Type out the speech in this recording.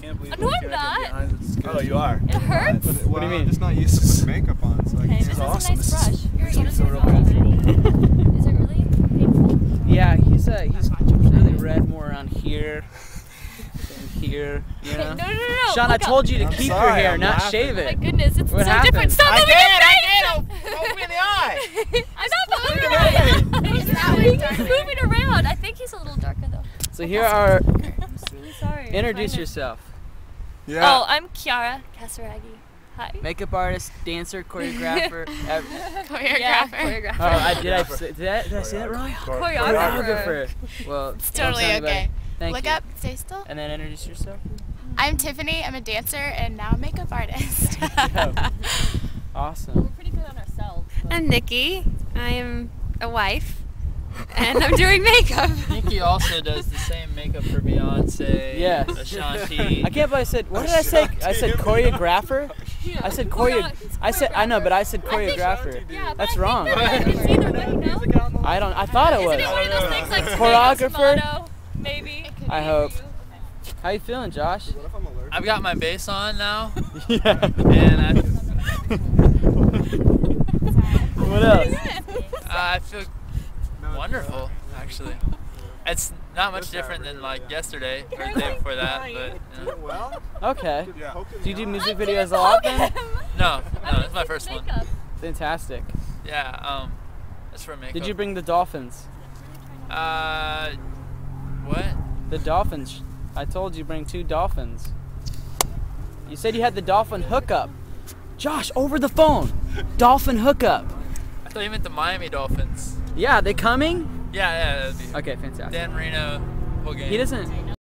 can't believe No, I I'm can't not. get. Oh, you are. It hurts. What, What do you I'm mean? just not used to putting makeup on, so I Okay, can't. this is awesome. a nice This is- brush. You're this gonna is so real it. comfortable. Is it really painful? Yeah, he's uh, he's really red more around here than here. You Okay, know. no, no, no, no. Sean, I look up. told you to I'm keep your hair, I'm not laughing. shave Oh my goodness, it's What so happened? different. Stop I moving did, your I face! did. Oh, Poke me in the eye. I'm not moving around. He's moving around. I think he's a little darker though. So here are. I'm really sorry. Introduce yourself. Yeah. Oh, I'm Kiara Kasaragi. Hi. Makeup artist, dancer, choreographer. ev- Yeah, choreographer. oh, I did. I say, did, I, did I say that wrong? Choreographer. Choreographer. Well, It's totally tell anybody. okay. Thank Look you. up, stay still. And then introduce yourself. I'm Tiffany. I'm a dancer and now a makeup artist. Awesome. We're pretty good on ourselves. I'm Nikki. I am a wife, and I'm doing makeup. Nikki also does the same makeup for Beyonce, Yes. Ashanti. I can't believe I said. What did I say? I said choreographer. I said choreo. I said I know, but I said choreographer. Yeah, but That's I think wrong. that It's either way, no? I don't. I thought it Isn't was. it one of those things like Choreographer? tomato, tomato, maybe? I hope. How you feeling, Josh? What if I'm allergic? I've got my bass on now, yeah. and I, What else? I feel wonderful actually. It's not much different than like yesterday or the day before that, but you know. Well, Okay. yeah. Do you do eye. music videos a lot then? no, no, it's my first one. Fantastic. Yeah, um, that's for makeup. Did you bring the dolphins? Uh, what? The dolphins. I told you bring two dolphins. You said you had the dolphin hookup. Josh, over the phone. Dolphin hookup. I thought you meant the Miami Dolphins. Yeah, they coming? Yeah, yeah, that'd be Okay, fantastic. Dan Marino, whole game. He doesn't.